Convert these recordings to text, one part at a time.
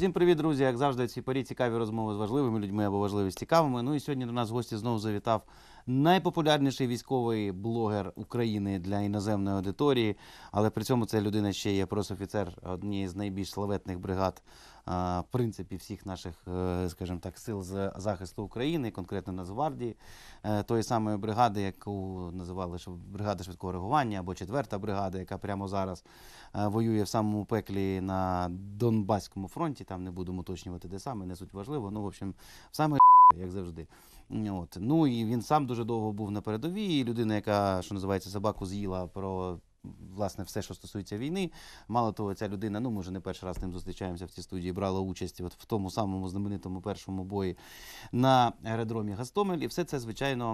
Всім привіт, друзі! Як завжди, ці парі цікаві розмови з важливими людьми або важливі з цікавими. Ну і сьогодні до нас в гості знову завітав найпопулярніший військовий блогер України для іноземної аудиторії. Але при цьому це людина ще є прософіцер однієї з найбільш славетних бригад, в принципі, всіх наших, е, скажімо так, сил з захисту України, конкретно Нацгвардії, е, тої самої бригади, яку називали бригада швидкого реагування або четверта бригада, яка прямо зараз е, воює в самому пеклі на Донбаському фронті. Там не будемо уточнювати, де саме, не суть важливо. Ну, в общем, саме як завжди. От. Ну і він сам дуже довго був на передовій. Людина, яка, що називається, собаку з'їла про. Власне, все, що стосується війни, мало того, ця людина, ну ми вже не перший раз з ним зустрічаємося в цій студії, брала участь от в тому самому знаменитому першому бої на аеродромі Гастомель. І все це, звичайно,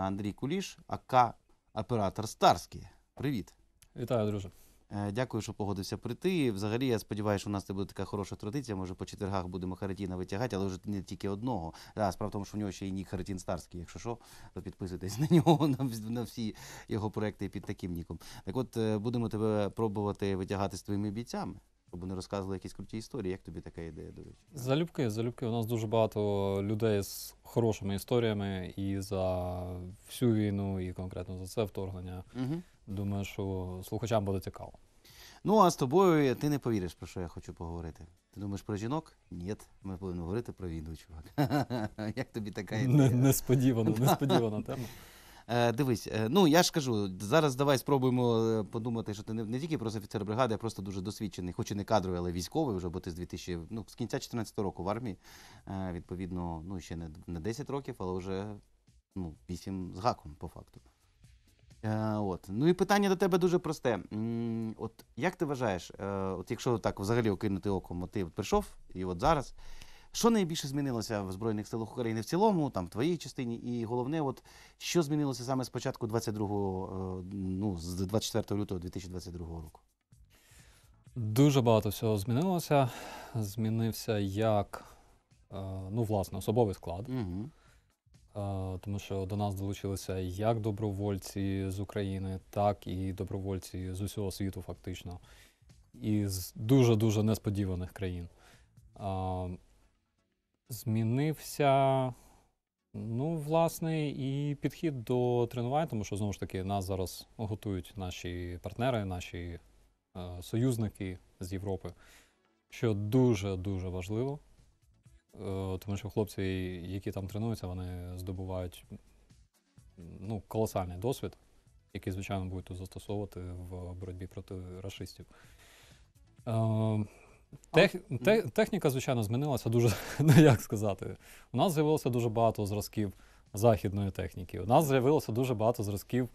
Андрій Куліш, АК оператор Старський. Привіт. Вітаю, друже. Е, Дякую, що погодився прийти. І Взагалі, я сподіваюся, що у нас це буде така хороша традиція. Може, по четвергах будемо Харатіна витягати, але вже не тільки одного. Да, справа в тому, що в нього ще і нік Харатін Старський. Якщо що, то підписуйтесь на нього на, вс- на всі його проекти під таким ніком. Так от е, будемо тебе пробувати витягати з твоїми бійцями, щоб вони розказували якісь круті історії. Як тобі така ідея, до речі? Залюбки, залюбки. У нас дуже багато людей з хорошими історіями і за всю війну, і конкретно за це вторгнення. Угу. Думаю, що слухачам буде цікаво. Ну, а з тобою ти не повіриш, про що я хочу поговорити. Ти думаєш про жінок? Ні, ми повинні говорити про війну, чувак. Як тобі така ідея? Несподівано, несподівана тема. Е, дивись, е, ну я ж кажу, зараз давай спробуємо е, подумати, що ти не, не тільки просто офіцер бригади, а просто дуже досвідчений, хоч і не кадровий, але військовий вже, бо ти з 2000, ну, з кінця 14 року в армії. Відповідно, ну ще не, не 10 років, але вже ну, 8 з гаком, по факту. Е, от. Ну і питання до тебе дуже просте. От як ти вважаєш, е, от якщо так взагалі окинути оком, ти от прийшов і от зараз, що найбільше змінилося в Збройних силах України в цілому, там в твоїй частині, і головне, от що змінилося саме з початку 22, е, ну, з 24 лютого 2022 року? Дуже багато всього змінилося. Змінився як, е, ну, власне, особовий склад. Угу. Тому що до нас долучилися як добровольці з України, так і добровольці з усього світу, фактично, і з дуже-дуже несподіваних країн. Змінився, ну, власне, і підхід до тренувань, тому що знову ж таки нас зараз готують наші партнери, наші е, союзники з Європи, що дуже-дуже важливо. Е, Тому що хлопці, які там тренуються, вони здобувають ну, колосальний досвід, який, звичайно, будуть застосовувати в боротьбі проти рашистів. Е, Тех, те, техніка, звичайно, змінилася дуже, ну як сказати. У нас з'явилося дуже багато зразків західної техніки. У нас з'явилося дуже багато зразків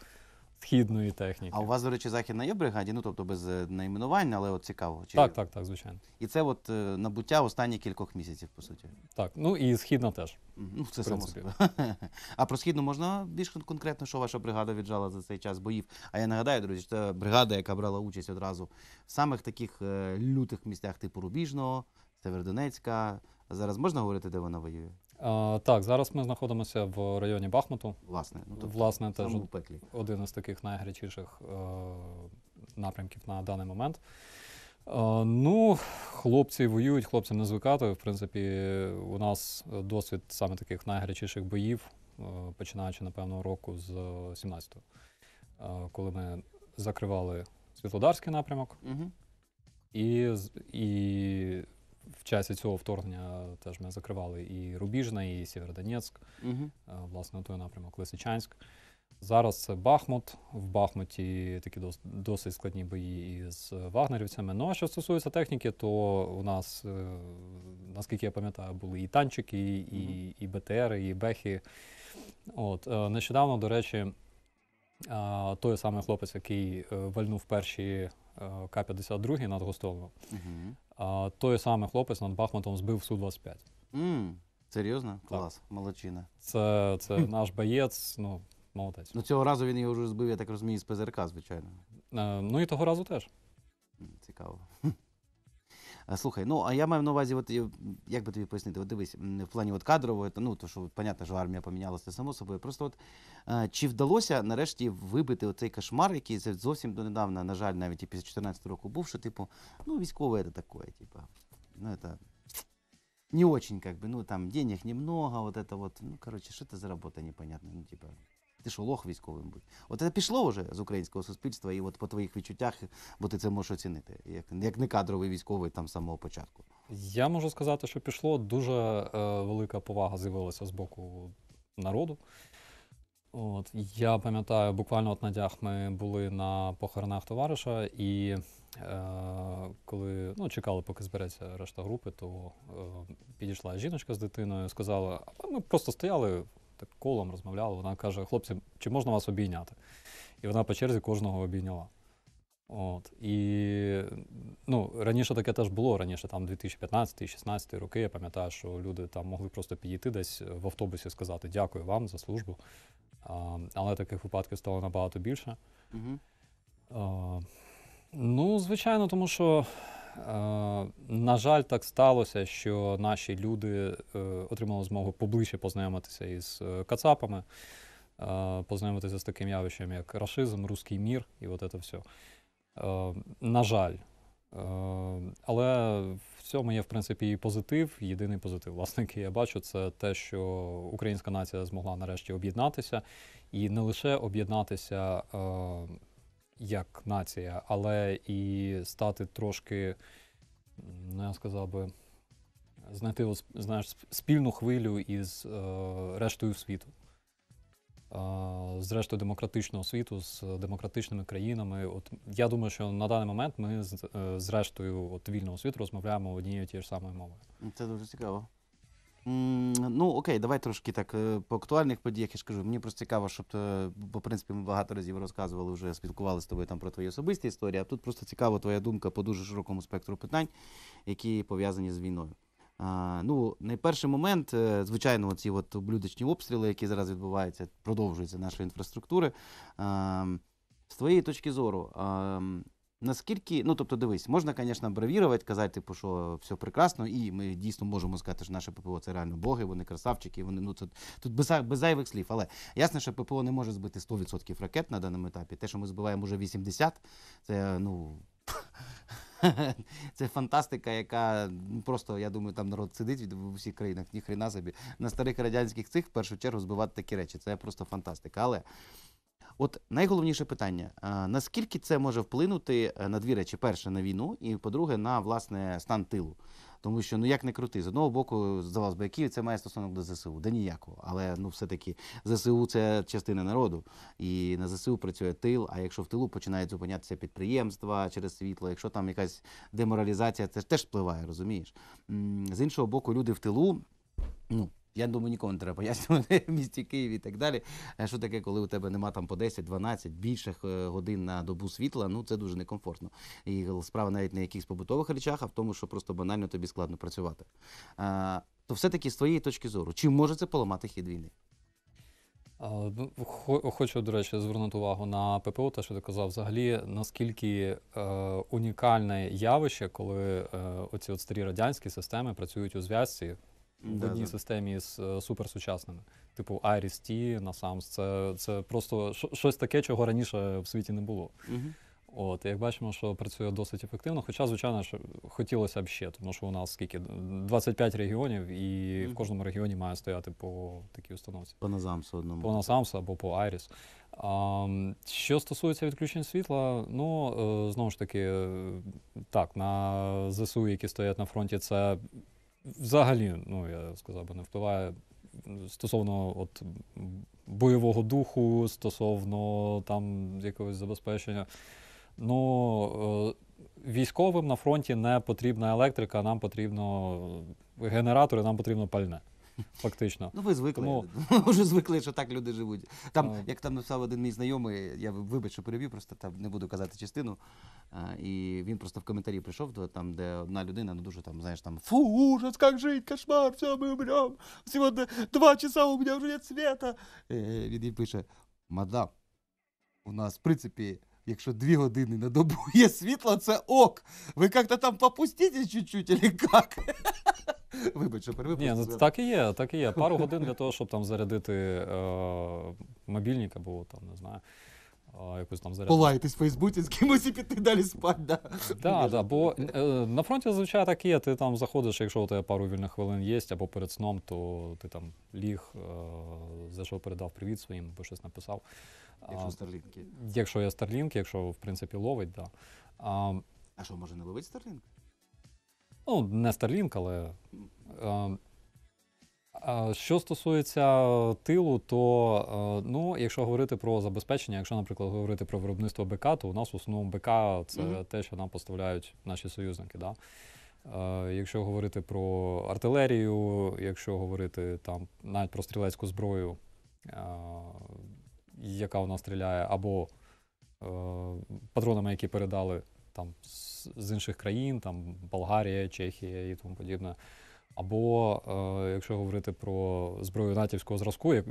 східної техніки. А у вас, до речі, західна є в бригаді, ну тобто без е, найменування, але от цікаво. Чи... Так, так, так, звичайно. І це от е, набуття останніх кількох місяців, по суті. Так, ну і східна теж. Ну, це В само принципі. собою. А про східну можна більш конкретно, що ваша бригада віджала за цей час боїв? А я нагадаю, друзі, це бригада, яка брала участь одразу в самих таких е, лютих місцях, типу Рубіжного, Северодонецька. Зараз можна говорити, де вона воює? А, так, зараз ми знаходимося в районі Бахмуту. Власне, ну тобто Власне, теж самому пеклі. один із таких найгарячіших е, напрямків на даний момент. Е, ну, хлопці воюють, хлопцям не звикати. В принципі, у нас досвід саме таких найгарячіших боїв, е, починаючи, напевно, року з 17-го, е, коли ми закривали Світлодарський напрямок, Угу. і, і в часі цього вторгнення теж ми закривали і Рубіжне, і Сєвєродонецьк. Угу. Власне, той напрямок Лисичанськ. Зараз це Бахмут. В Бахмуті такі дос- досить складні бої із вагнерівцями. Ну а що стосується техніки, то у нас, е, наскільки я пам'ятаю, були і танчики, і, і БТРи, і Бехи. От, е, нещодавно, до речі, той самий хлопець, який вальнув перші К-52 над Гостовом. Угу. а той самий хлопець над Бахмутом збив Су-25. М, серйозно? Клас, молодчина. Це, це наш боєць, ну, молодець. Ну цього разу він його вже збив, я так розумію, з ПЗРК, звичайно. Е, Ну і того разу теж. М, Цікаво. А, Слухай, ну а я маю на увазі, от як би тобі пояснити, от дивись, в плані от кадрової, ну то що понятно, що армія помінялася само собою. Просто от е, чи вдалося нарешті вибити оцей кошмар, який зовсім донедавна, на жаль, навіть і після 14 року був, що типу, ну військове це таке, типу, ну це не очень, как бы, ну, там, денег немного, вот это вот, ну, короче, що це за робота непонятна, ну, типа, ти що, лох військовим будь. От це пішло вже з українського суспільства, і от по твоїх відчуттях, бо ти це можеш оцінити, як, як не кадровий військовий там з самого початку. Я можу сказати, що пішло дуже е, велика повага з'явилася з боку народу. От, я пам'ятаю, буквально от на днях ми були на похоронах товариша, і е, коли ну, чекали, поки збереться решта групи, то е, підійшла жіночка з дитиною, сказала, ми просто стояли так колом, розмовляли. Вона каже: хлопці, чи можна вас обійняти? І вона по черзі кожного обійняла. От. І ну, раніше таке теж було. Раніше там 2015-2016 роки. Я пам'ятаю, що люди там могли просто підійти десь в автобусі і сказати дякую вам за службу. А, але таких випадків стало набагато більше. Угу. А, ну, звичайно, тому що, на жаль, так сталося, що наші люди е, отримали змогу поближче познайомитися із е, кацапами, е, познайомитися з таким явищем, як рашизм, руський мір і от це все. Е, на жаль. Е, але в цьому є, в принципі, і позитив. Єдиний позитив, власне, який я бачу, це те, що українська нація змогла нарешті об'єднатися. І не лише об'єднатися е, як нація, але і стати трошки, ну я сказав би, знайти знаєш, спільну хвилю із е, рештою світу. Е, з рештою демократичного світу, з демократичними країнами. От я думаю, що на даний момент ми з, е, з рештою от, вільного світу розмовляємо однією тією ж самою мовою. Це дуже цікаво. Ну, окей, давай трошки так е, по актуальних подіях я ж кажу. Мені просто цікаво, щоб е, бо, принципі ми багато разів розказували, вже спілкувалися з тобою там про твої особисті історії. А тут просто цікава твоя думка по дуже широкому спектру питань, які пов'язані з війною. А, ну, найперший момент, е, звичайно, ці от ублюдочні обстріли, які зараз відбуваються, продовжуються нашої інфраструктури. А, з твоєї точки зору, а, Наскільки, ну тобто, дивись, можна, звісно, бравірувати, казати, типу, що все прекрасно, і ми дійсно можемо сказати, що наше ППО це реально боги, вони красавчики, вони ну тут, тут без, без зайвих слів. Але ясно, що ППО не може збити 100% ракет на даному етапі. Те, що ми збиваємо вже 80, це ну. Це фантастика, яка ну, просто, я думаю, там народ сидить в усіх країнах, ні хрена собі. На старих радянських цих в першу чергу збивати такі речі. Це просто фантастика. Але От найголовніше питання: наскільки це може вплинути е, на дві речі: перше на війну, і по-друге, на власне стан тилу. Тому що ну як не крути, з одного боку, здавалось би, який це має стосунок до ЗСУ? Да ніякого. Але ну все-таки ЗСУ це частина народу, і на ЗСУ працює тил. А якщо в тилу починають зупинятися підприємства через світло, якщо там якась деморалізація, це теж впливає, розумієш? З іншого боку, люди в тилу, ну. Я думаю, нікому не треба пояснювати в місті Києві і так далі. Що таке, коли у тебе нема там по 10-12 більших е, годин на добу світла, ну це дуже некомфортно. І справа навіть не якихось побутових речах, а в тому, що просто банально тобі складно працювати. А, то все-таки з твоєї точки зору, чи може це поламати хід війни? Ну, хо- Хочу, до речі, звернути увагу на ППО, те, що ти казав, взагалі, наскільки е, унікальне явище, коли е, оці от старі радянські системи працюють у зв'язці в Да, одній да. системі з е, суперсучасними. Типу Iris-T, NASAMS. Це, це просто щось таке, чого раніше в світі не було. Угу. От, як бачимо, що працює досить ефективно. Хоча, звичайно, що хотілося б ще, тому що у нас скільки 25 регіонів, і в кожному регіоні має стояти по такій установці. По назамсу одному. По NASAMS або по Iris. А, що стосується відключень світла, ну е, знову ж таки, е, так, на ЗСУ, які стоять на фронті, це взагалі, ну я сказав би, не впливає стосовно от бойового духу, стосовно там якогось забезпечення. Ну, е, військовим на фронті не потрібна електрика, нам потрібно генератори, нам потрібно пальне. Фактично. Ну, ви звикли. Тому- Вже звикли, що так люди живуть. Там, А. як там написав один мій знайомий, я вибач, що переб'ю, просто там не буду казати частину. А, і він просто в коментарі прийшов, до, там, де одна людина, ну дуже там, знаєш, там фу, ужас, як жить, кошмар, все, ми умрем. Сьогодні два часа у мене вже нет света. Е, він їй пише: Мадам, у нас, в принципі, якщо дві години на добу є світло, це ок. Ви як-то там попустіть чуть-чуть, или як? Вибачте. Ні, ну так і є, так і є. Пару годин для того, щоб там зарядити е, мобільник або там, не знаю. А, якусь там зарядку. Полаєтесь в Фейсбуці з кимось і піти далі спати. Да. Да, да, бо е, на фронті зазвичай так є. Ти там заходиш, якщо у тебе пару вільних хвилин є, або перед сном, то ти там ліг, е, зайшов, передав привіт своїм, або щось написав. Якщо старлінки. якщо є Starlink, якщо в принципі ловить, да. А, що, може не ловить старлінк? ну, не Starlink, але. е, що стосується тилу, то е, ну, якщо говорити про забезпечення, якщо, наприклад, говорити про виробництво БК, то у нас в основному БК це Мгм. те, що нам поставляють наші союзники. Да? Е, Якщо говорити про артилерію, якщо говорити там навіть про стрілецьку зброю, е, яка у нас стріляє, або е, патронами, які передали там з інших країн, там Болгарія, Чехія і тому подібне. Або е, якщо говорити про зброю натівського зразку, як,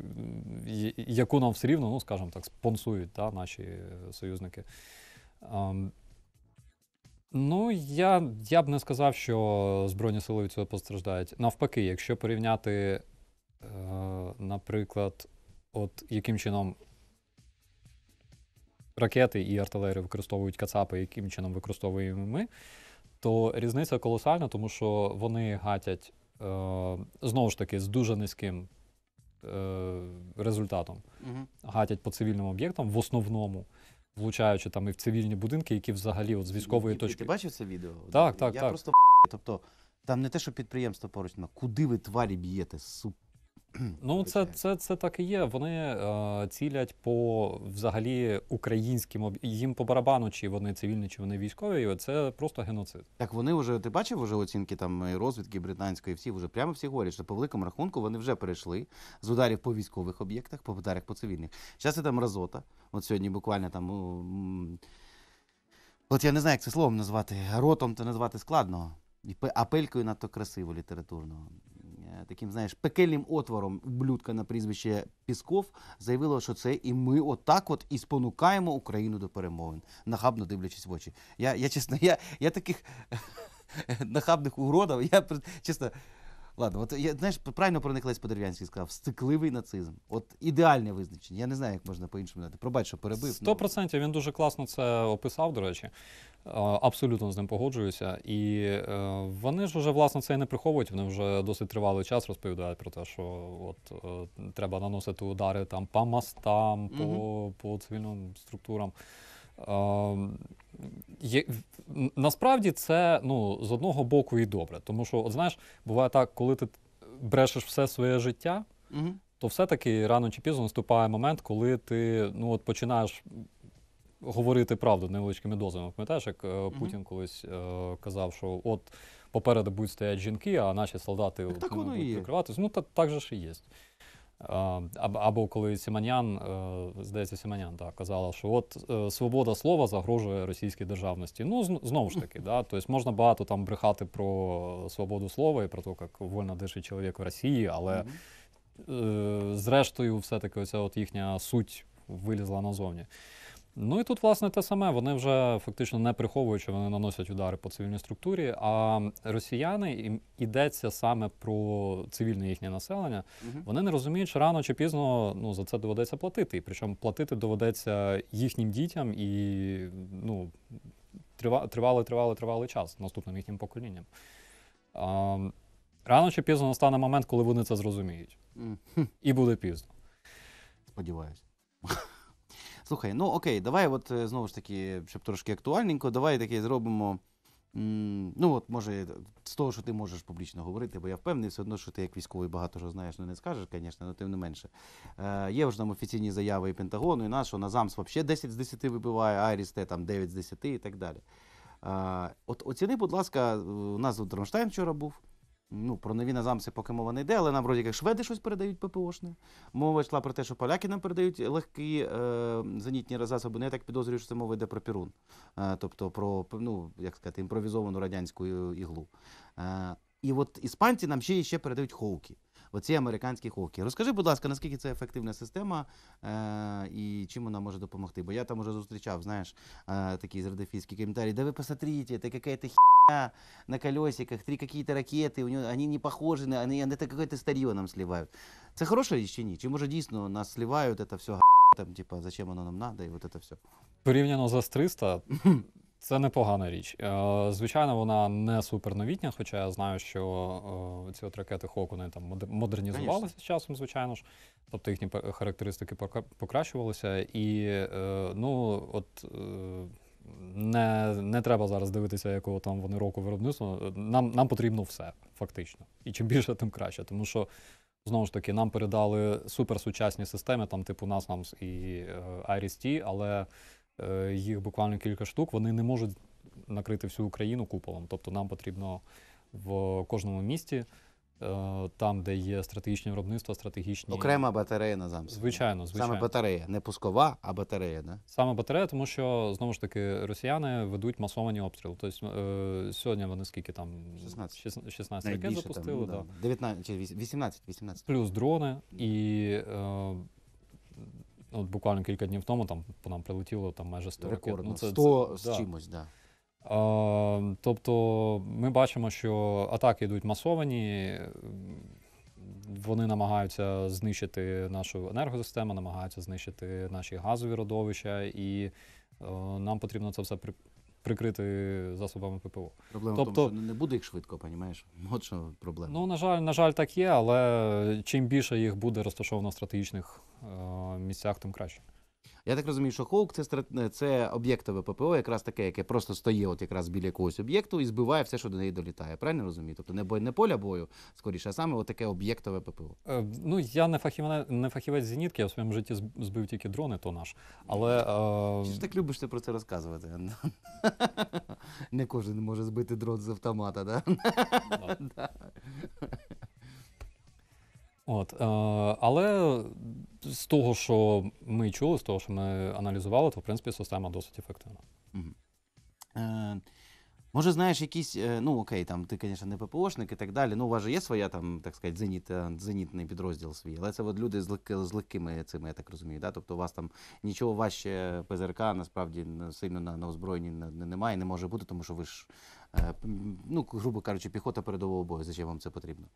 яку нам все рівно, ну скажімо так, спонсують да, наші союзники. Ем, ну, я, я б не сказав, що Збройні сили від цього постраждають. Навпаки, якщо порівняти, е, наприклад, от яким чином ракети і артилерію використовують Кацапи, яким чином використовуємо ми, то різниця колосальна, тому що вони гатять е, знову ж таки з дуже низьким е, результатом. Угу. Гатять по цивільним об'єктам в основному, влучаючи там і в цивільні будинки, які взагалі от з військової ти, Ти точки. бачив це відео? Так, так, Я так. просто тобто, там не те, що підприємство поруч, нема. куди ви тварі б'єте? Суп. Ну, це, це, це так і є. Вони е, цілять по взагалі українським їм по барабану, чи вони цивільні, чи вони військові. і Це просто геноцид. Так вони вже, ти бачив вже оцінки там і розвідки британської, всі вже прямо всі говорять, що по великому рахунку вони вже перейшли з ударів по військових об'єктах, по ударах по цивільних. Зараз це там разота. От сьогодні буквально там. От я не знаю, як це словом назвати. Ротом це назвати складно. І пе- а пелькою надто красиво літературно. Е, Таким, знаєш, пекельним отвором блюдка на прізвище Пісков заявила, що це і ми отак от і спонукаємо Україну до перемовин, нахабно дивлячись в очі. Я, я чесно, я, я таких нахабних уродів, я чесно. Ладно, от я знаєш, правильно про них Лесь Подерев'янський сказав, стикливий нацизм. От ідеальне визначення. Я не знаю, як можна по-іншому назвати. Пробач, що перебив. Сто ну. процентів він дуже класно це описав, до речі. Абсолютно з ним погоджуюся. І е, вони ж вже власне це і не приховують. Вони вже досить тривалий час розповідають про те, що от е, треба наносити удари там по мостам, по, по цивільним структурам. Е, є, насправді це ну, з одного боку і добре, тому що, от знаєш, буває так, коли ти брешеш все своє життя, Мгм. то все-таки рано чи пізно наступає момент, коли ти ну, от починаєш говорити правду невеличкими дозами. Пам'ятаєш, як е, Путін колись е, казав, що от попереду будуть стоять жінки, а наші солдати Так, так будуть прикриватися. Ну, так, так же ж і є. Або, або коли Сіманян, е, здається, Сіманян так, казала, що от е, свобода слова загрожує російській державності. Ну, знову ж таки, да, тобто можна багато там брехати про свободу слова і про те, як вольно дишить чоловік в Росії, але mm -hmm. зрештою, все-таки оця от їхня суть вилізла назовні. Ну і тут, власне, те саме. Вони вже фактично не приховуючи, вони наносять удари по цивільній структурі. А росіяни йдеться саме про цивільне їхнє населення. Мгм. Вони не розуміють, що рано чи пізно ну, за це доведеться платити. І причому платити доведеться їхнім дітям і ну, тривалий, тривалий, тривалий час наступним їхнім поколінням. А, рано чи пізно настане момент, коли вони це зрозуміють. Мгм. І буде пізно. Сподіваюсь. Слухай, ну окей, давай, от е, знову ж таки, щоб трошки актуальненько, давай таке зробимо. Ну, от, може, з того, що ти можеш публічно говорити, бо я впевнений, все одно, що ти як військовий багато що знаєш, ну не скажеш, звісно, але тим не менше. Е, є вже там офіційні заяви і Пентагону, і нас, що на ЗАМС взагалі 10 з 10 вибиває, Айріс Т там 9 з 10 і так далі. Е, от оціни, будь ласка, у нас Рамштайн вчора був. Ну, про нові назамси поки мова не йде, але нам вроді як шведи щось передають ППОшне. Мова йшла про те, що поляки нам передають легкі е, зенітні засоби. Ну, я так підозрюю, що це мова йде про Пірун. Е, тобто про ну, як сказати, імпровізовану радянську іглу. Е, і от іспанці нам ще і ще передають хоуки. Оці американські хоуки. Розкажи, будь ласка, наскільки це ефективна система е, і чим вона може допомогти? Бо я там уже зустрічав, знаєш, е, такі зрадофійські коментарі. Да ви посмотрите, це какая-то херня на колесиках, три какие-то ракети, у нього, вони не похожі, на, вони, це какое-то старье нам сливають. Це хороша річ чи ні? Чи може дійсно нас сливають, це все там, типа, зачем воно нам надо, і от це все. Порівняно з С-300, це непогана річ. Е, Звичайно, вона не суперновітня, хоча я знаю, що е, ці от ракети Хок вони там моде- модернізувалися з часом, звичайно ж. Тобто їхні характеристики покращувалися. І е, ну, от не, не треба зараз дивитися, якого там вони року виробництва. Нам, нам потрібно все, фактично. І чим більше, тим краще. Тому що. Знову ж таки, нам передали суперсучасні системи, там типу NASAMS і е, Iris-T, але е, їх буквально кілька штук, вони не можуть накрити всю Україну куполом. Тобто нам потрібно в кожному місті, там, де є стратегічні виробництва, стратегічні. Окрема батарея на замсі. Звичайно, звичайно. Саме батарея, не пускова, а батарея, да? Саме батарея, тому що знову ж таки росіяни ведуть масовані обстріли. Тобто е, сьогодні вони скільки там 16. 16, 16 ракет Найбільше там, запустили. ну, да. да. 19 чи 18, 18. плюс дрони, і е, от буквально кілька днів тому там по нам прилетіло там майже 100 ракет. Рекордно. Ну, це- 100 це- з да. чимось, да. Тобто ми бачимо, що атаки йдуть масовані. Вони намагаються знищити нашу енергосистему, намагаються знищити наші газові родовища, і е, нам потрібно це все при- прикрити засобами ППО. Проблема в Тобто- тому, що не буде їх швидко, розумієш? От що проблема. Ну, на жаль, на жаль, так є, але чим більше їх буде розташовано в стратегічних е, місцях, тим краще. Я так розумію, що Хоук це, це об'єктове ППО, якраз таке, яке просто стоїть от якраз біля якогось об'єкту і збиває все, що до неї долітає. Правильно розумію? Тобто не, бой, не поля бою, скоріше, а саме от таке об'єктове ППО. Е, ну, я не фахівець, не фахівець зенітки, я в своєму житті збив тільки дрони, то наш. Але Чи ж е, так любиш ти про це розказувати? Не кожен може збити дрон з автомата, да. От, е, але з того, що ми чули, з того, що ми аналізували, то в принципі система досить ефективна. Е, може, знаєш, якісь, е, ну окей, там ти, звісно, не ППОшник і так далі. Ну, у вас же є своя там, так сказати, зеніт, е, зенітний підрозділ свій, але це от люди з, легки, з легкими цими, я так розумію. Да? Тобто у вас там нічого важче ПЗРК насправді сильно на, на озброєнні не- не- немає, не може бути, тому що ви ж, е, ну, грубо кажучи, піхота передового бою. Зачем вам це потрібно?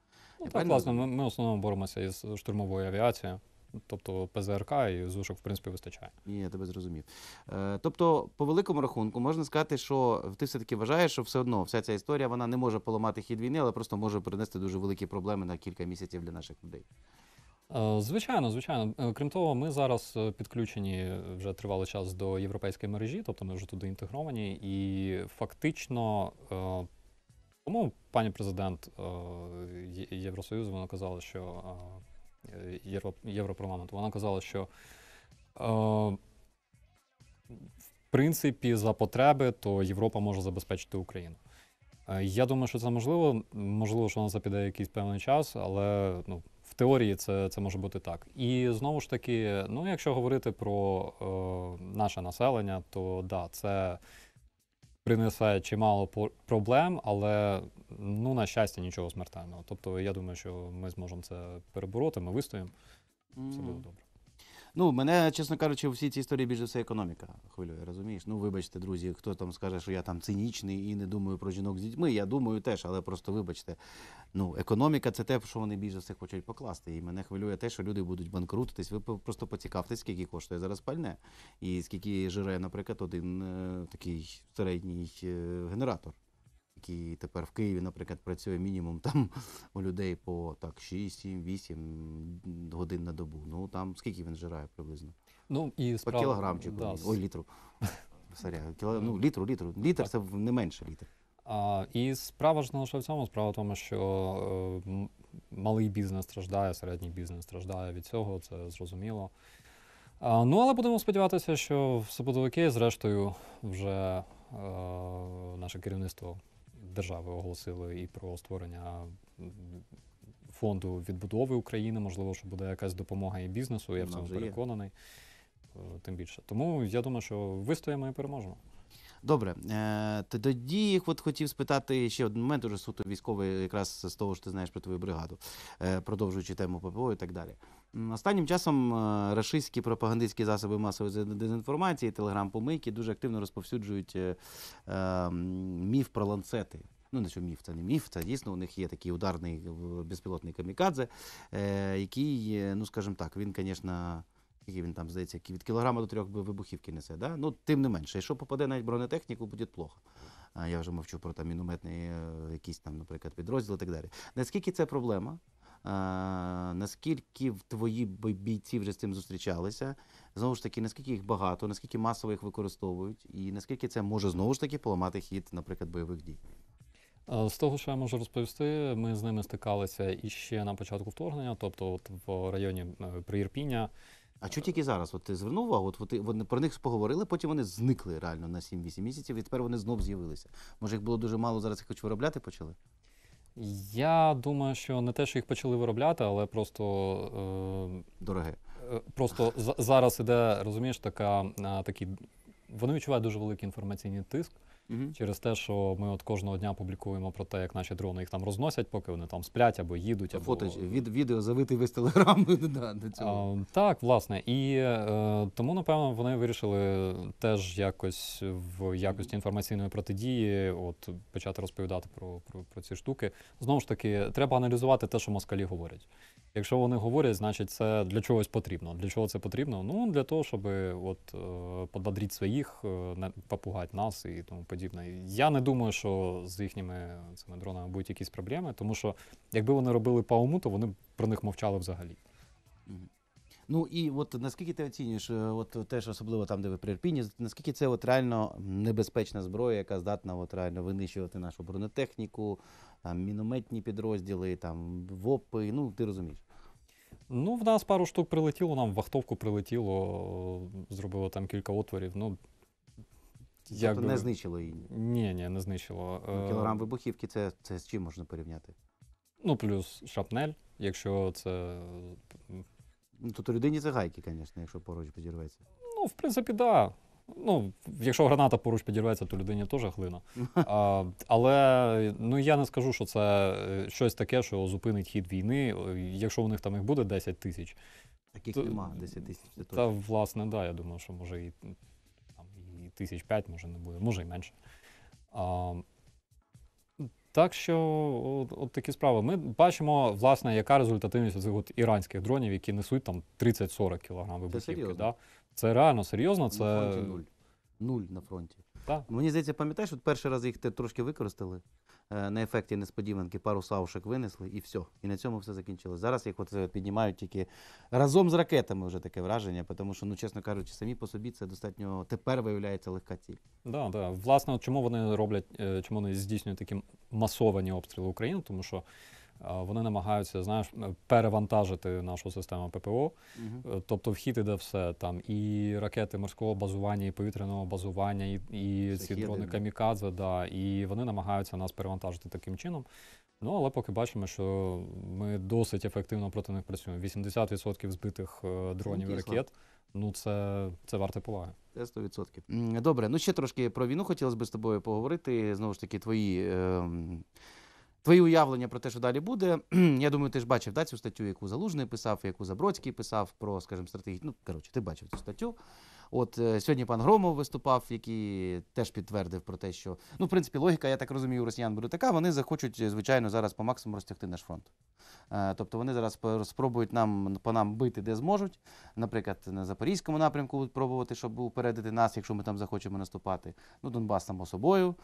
Ну, так, власне, ми, ми в основному боремося із штурмовою авіацією, тобто ПЗРК і зушок, в принципі, вистачає. Ні, я тебе зрозумів. Е, тобто, по великому рахунку, можна сказати, що ти все-таки вважаєш, що все одно вся ця історія вона не може поламати хід війни, але просто може принести дуже великі проблеми на кілька місяців для наших людей. Е, Звичайно, звичайно. Е, Крім того, ми зараз е, підключені вже тривалий час до європейської мережі, тобто ми вже туди інтегровані, і фактично, тому пані президент Євросоюзу вона казала, що Європарламенту, вона казала, що е, в принципі за потреби то Європа може забезпечити Україну. Е, Я думаю, що це можливо. Можливо, що на це піде якийсь певний час, але ну, в теорії це, це може бути так. І знову ж таки, ну, якщо говорити про е, наше населення, то да, це принесе чимало проблем, але ну, на щастя, нічого смертельного. Тобто, я думаю, що ми зможемо це перебороти, ми вистоїмо, все буде добре. Ну, мене, чесно кажучи, у всій цій історії більше все економіка хвилює, розумієш? Ну, вибачте, друзі, хто там скаже, що я там цинічний і не думаю про жінок з дітьми. Я думаю теж, але просто вибачте. Ну, економіка це те, що вони більше все хочуть покласти. І мене хвилює те, що люди будуть банкрутитись. Ви просто поцікавтесь, скільки коштує зараз пальне, і скільки жире, наприклад, один е, такий середній е, генератор. Який тепер в Києві, наприклад, працює мінімум там у людей по так 6, 7, 8 годин на добу. Ну там скільки він жирає приблизно? Ну, і По справа- кілограмчику. да, Ой, літру. Соря, кіло... ну, літру, літру. Літр це не менше літр. А, і справа ж не лише в цьому, справа в тому, що е, малий бізнес страждає, середній бізнес страждає від цього, це зрозуміло. А, ну, але будемо сподіватися, що все буде окей. Зрештою, вже е, наше керівництво держави оголосили і про створення фонду відбудови України. Можливо, що буде якась допомога і бізнесу, я в цьому переконаний. Е, Тим більше. Тому я думаю, що вистоїмо і переможемо. Добре, е, тоді от хотів спитати ще один момент, уже суто військовий, якраз з того, що ти знаєш про твою бригаду, е, продовжуючи тему ППО і так далі. Останнім часом е, рашистські пропагандистські засоби масової дезінформації, телеграм-помийки дуже активно розповсюджують міф про ланцети. Ну, не що міф, це не міф, це дійсно у них є такий ударний безпілотний камікадзе, який, ну скажімо так, він, звісно, скільки він там здається, від кілограма до трьох вибухівки несе. Да? Ну, тим не менше, якщо попаде навіть бронетехніку, буде плохо. Я вже мовчу про там мінометний е, якийсь там, наприклад, підрозділ і так далі. Наскільки це проблема? А, наскільки твої бійці вже з цим зустрічалися? Знову ж таки, наскільки їх багато, наскільки масово їх використовують, і наскільки це може знову ж таки поламати хід, наприклад, бойових дій? З того, що я можу розповісти, ми з ними стикалися іще на початку вторгнення, тобто от в районі е, Приірпіння. А чого тільки зараз? От ти звернув увагу, от вони, вони про них поговорили, потім вони зникли реально на 7-8 місяців, і тепер вони знов з'явилися. Може, їх було дуже мало, зараз їх хоч виробляти почали? Я думаю, що не те, що їх почали виробляти, але просто, е, е, просто зараз іде, розумієш, така, е, такі. Вони відчувають дуже великий інформаційний тиск Угу. через те, що ми от кожного дня публікуємо про те, як наші дрони їх там розносять, поки вони там сплять або їдуть, або Фото, від, відео завитий весь телеграм да, до цього. А, так, власне. І е, тому, напевно, вони вирішили теж якось в якості інформаційної протидії от, почати розповідати про, про, про ці штуки. Знову ж таки, треба аналізувати те, що москалі говорять. Якщо вони говорять, значить це для чогось потрібно. Для чого це потрібно? Ну, для того, щоб от, е, подбодрити своїх, е, попугати нас і тому подібне. Я не думаю, що з їхніми цими дронами будуть якісь проблеми, тому що якби вони робили пауму, то вони про них мовчали взагалі. Ну і от наскільки ти оцінюєш, е, от теж особливо там, де ви при Ірпіні, наскільки це от реально небезпечна зброя, яка здатна от реально винищувати нашу бронетехніку, там, мінометні підрозділи, там, ВОПи, ну ти розумієш. Ну, в нас пару штук прилетіло, нам в вахтовку прилетіло, зробило там кілька отворів. Ну, Тобто не знищило її. Ні, ні, не знищило. Ну, Е, Кілограм вибухівки це, це з чим можна порівняти? Ну, плюс шапнель, якщо це. Ну, тут у людині це гайки, звісно, якщо поруч підірветься. Ну, в принципі, так. Да. Ну, якщо граната поруч підірветься, то людині теж глина. А, але ну, я не скажу, що це е, щось таке, що зупинить хід війни. Якщо у них там їх буде 10 тисяч, Таких То- нема, 10 тисяч. Та власне, да, я думаю, що може і тисяч п'ять може не буде, може і менше. А, так що, от, от такі справи. Ми бачимо, власне, яка результативність цих от іранських дронів, які несуть там 30-40 кг вибухівки. Це, Да? Це реально серйозно. На фронті нуль. Нуль на фронті. Так. Мені здається, пам'ятаєш, от перший раз їх ти трошки використали. Е, На ефекті несподіванки пару савушек винесли і все. І на цьому все закінчилось. Зараз їх от е, піднімають тільки разом з ракетами вже таке враження, тому що, ну, чесно кажучи, самі по собі це достатньо тепер виявляється легка ціль. Да, да. Власне, чому вони роблять, е, чому вони здійснюють такі масовані обстріли України? Тому що вони намагаються, знаєш, е, перевантажити нашу систему ППО. Е, Тобто вхід іде все там і ракети морського базування, і повітряного базування, і, і ці дрони камікадзе, да, і вони намагаються нас перевантажити таким чином. Ну, але поки бачимо, що ми досить ефективно проти них працюємо. 80% збитих е, дронів і ракет. Ну, це, це варте поваги. Це 100%. Добре, ну ще трошки про війну хотілося б з тобою поговорити. Знову ж таки, твої, ем, твої уявлення про те, що далі буде. Я думаю, ти ж бачив да, цю статтю, яку Залужний писав, яку Забродський писав про, скажімо, стратегію. Ну, коротше, ти бачив цю статтю. От е, сьогодні пан Громов виступав, який теж підтвердив про те, що ну, в принципі, логіка, я так розумію, у росіян буде така. Вони захочуть, е, звичайно, зараз по максимуму розтягти наш фронт. Е, Тобто вони зараз спробують нам по нам бити де зможуть. Наприклад, на Запорізькому напрямку пробувати, щоб упередити нас, якщо ми там захочемо наступати. Ну, Донбас само собою.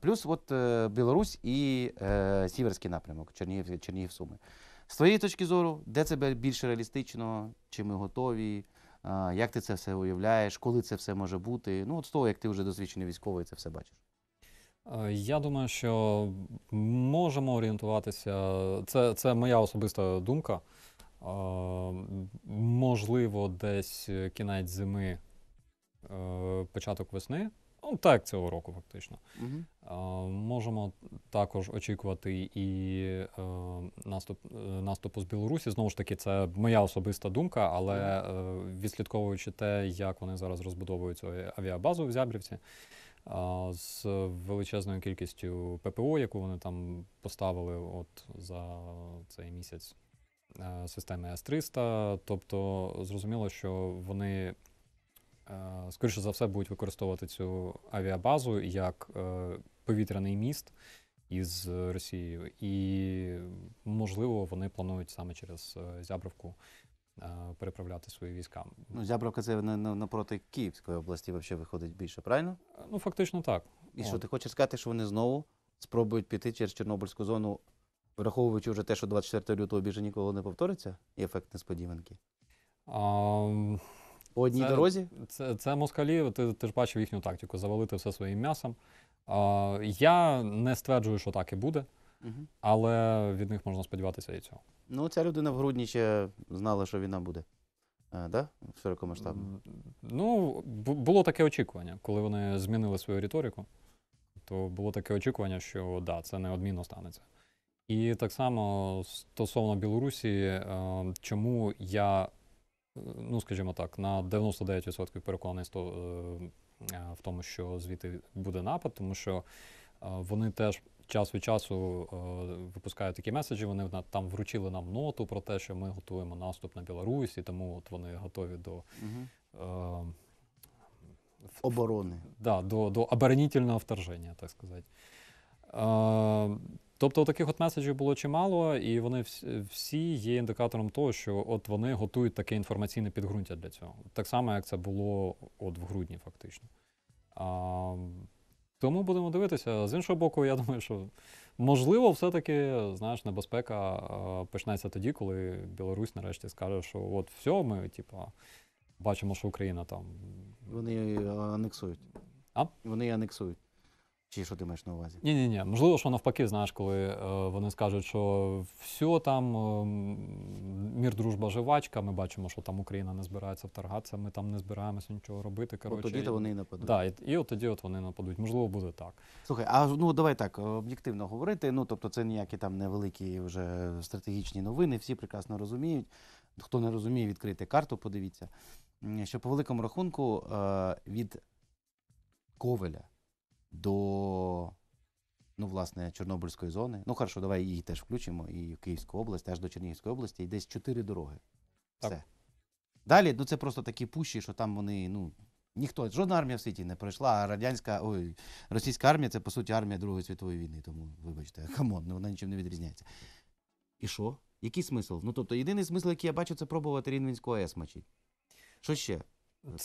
Плюс от Білорусь і Сіверський напрямок, Чернігів, Чернігів Суми. З твоєї точки зору, де це більш реалістично, чи ми готові? Як ти це все уявляєш, коли це все може бути? Ну, от з того, як ти вже досвідчений військовий, це все бачиш. Я думаю, що можемо орієнтуватися. Це, це моя особиста думка. Можливо, десь кінець зими, е, початок весни. Ну, так, цього року, фактично. Угу. Можемо також очікувати і е, наступ, е, наступу з Білорусі. Знову ж таки, це моя особиста думка, але е, відслідковуючи те, як вони зараз розбудовують цю авіабазу в Зябрівці, з величезною кількістю ППО, яку вони там поставили от за цей місяць е, системи С-300. Тобто зрозуміло, що вони, скоріше за все, будуть використовувати цю авіабазу як е, повітряний міст із Росією. І, можливо, вони планують саме через е, Зябровку е, переправляти свої війська. Ну, Зябровка це на, на, напроти Київської області взагалі виходить більше, правильно? Ну, фактично так. І що ти хочеш сказати, що вони знову спробують піти через Чорнобильську зону, враховуючи вже те, що 24 лютого більше ніколи не повториться, і ефект несподіванки. А, По одній Це- дорозі? Це, це москалі, ти, ти ж бачив їхню тактику, завалити все своїм м'ясом. А, я не стверджую, що так і буде, Угу. але від них можна сподіватися і цього. Ну, ця людина в грудні ще знала, що війна буде. А, да? Широкомасштабно. Ну, було таке очікування, коли вони змінили свою риторику, то було таке очікування, що да, це неодмінно станеться. І так само стосовно Білорусі, е, чому я, е, ну скажімо так, на 99% переконаний е, в тому, що звідти буде напад, тому що е, вони теж час від часу е, випускають такі меседжі. Вони там вручили нам ноту про те, що ми готуємо наступ на Білорусь, і тому от вони готові до. Угу. Оборони. да, до, до оборонительного вторження, так сказати. Е, тобто таких от меседжів було чимало, і вони всі, є індикатором того, що от вони готують таке інформаційне підґрунтя для цього. Так само, як це було от в грудні, фактично. А, тому будемо дивитися. З іншого боку, я думаю, що можливо, все-таки знаєш, небезпека почнеться тоді, коли Білорусь нарешті скаже, що от все, ми, типа, бачимо, що Україна там Вони е, анексують. А? Вони анексують. Чи що ти маєш на увазі? Ні, ні, ні. Можливо, що навпаки, знаєш, коли е, вони скажуть, що все там е, мір, дружба, живачка. Ми бачимо, що там Україна не збирається вторгатися, ми там не збираємося нічого робити. От тоді то вони і нападуть. Да, і, і от тоді от вони нападуть. Можливо, буде так. Слухай, а ну давай так об'єктивно говорити. Ну тобто, це ніякі там невеликі вже стратегічні новини. Всі прекрасно розуміють. Хто не розуміє, відкрийте карту, подивіться. Що по великому рахунку е, від Ковеля до ну, власне, Чорнобильської зони. Ну, хорошо, давай її теж включимо, і Київську область, аж до Чернігівської області, і десь чотири дороги. Так. Все. Далі, ну це просто такі пущі, що там вони, ну, ніхто, жодна армія в світі не пройшла, а радянська, ой, російська армія це по суті армія Другої світової війни. Тому, вибачте, come on, ну, вона нічим не відрізняється. І що? Який смисл? Ну, тобто, єдиний смисл, який я бачу, це пробувати Рівненську АЕС мочити. Що ще?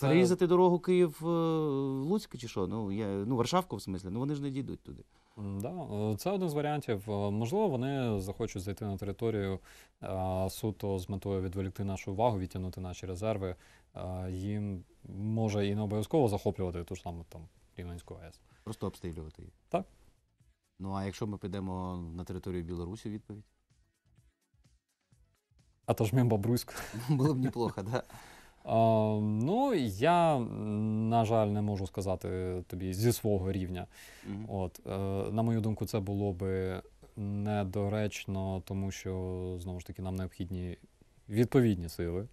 Перерізати дорогу Київ-Луцьк чи що? Ну, я, ну, Варшавку, в смислі, ну вони ж не дійдуть туди. Да, е, це один з варіантів. Е, Можливо, вони захочуть зайти на територію е, суто з метою відволікти нашу увагу, відтягнути наші резерви. Е, Їм може і не обов'язково захоплювати ту ж саму там Рівненську АЕС. Просто обстрілювати її. Так. Ну, а якщо ми підемо на територію Білорусі, відповідь? А то ж мім Бобруйськ. Було б неплохо, да? Ну, я, на жаль, не можу сказати тобі зі свого рівня. Мгм. От, е, на мою думку, це було би недоречно, тому що знову ж таки нам необхідні відповідні сили,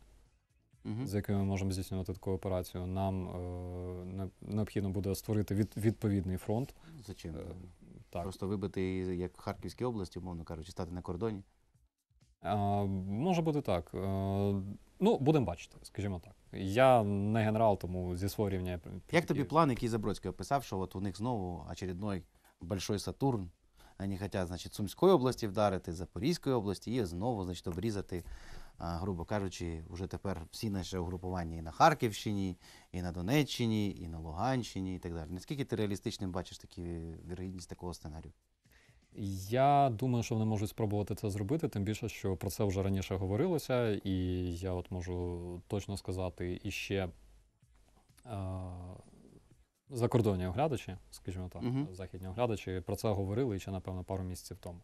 Мгм. з якими ми можемо здійснювати таку операцію. Нам е, необхідно буде створити від, відповідний фронт. Зачем? Е, Так. Просто вибити, її, як в Харківській області, умовно кажучи, стати на кордоні. А, може бути так. Е, ну, будемо бачити, скажімо так. Я не генерал, тому зі свого рівня. Як тобі план, який Забродський описав, що от у них знову очередной большой Сатурн, вони хочуть, значить, Сумської області вдарити, Запорізької області і знову, значить, обрізати, грубо кажучи, вже тепер всі наші угрупування і на Харківщині, і на Донеччині, і на Луганщині, і так далі. Наскільки ти реалістичним бачиш такі вірогідність такого сценарію? Я думаю, що вони можуть спробувати це зробити, тим більше, що про це вже раніше говорилося, і я от можу точно сказати іще е, закордонні оглядачі, скажімо так, Мгм. західні оглядачі про це говорили ще, напевно, пару місяців тому.